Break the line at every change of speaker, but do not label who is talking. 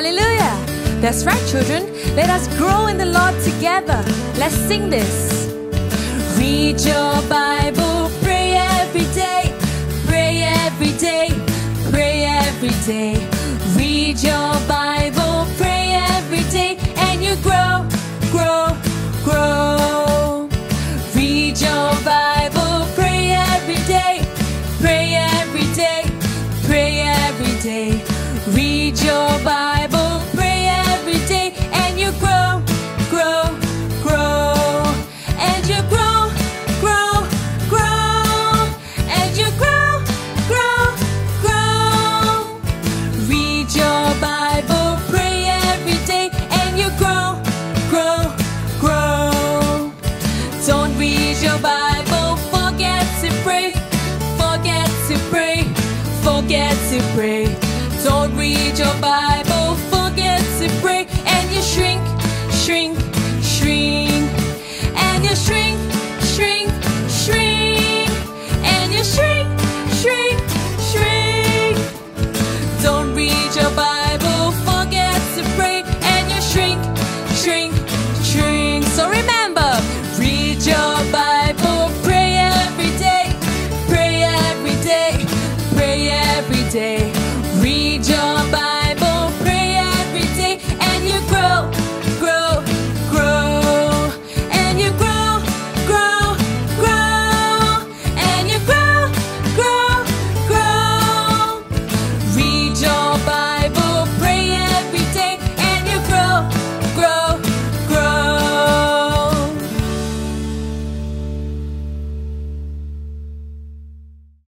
Hallelujah. That's right, children. Let us grow in the Lord together. Let's sing this. Read your Bible, pray every day, pray every day, pray every day. Read your Bible, pray every day, and you grow, grow, grow. Read your Bible, pray every day, pray every day, pray every day. Read your Bible, your Bible, forget to pray, forget to pray, forget to pray. Don't read your Bible, pray every day. Read your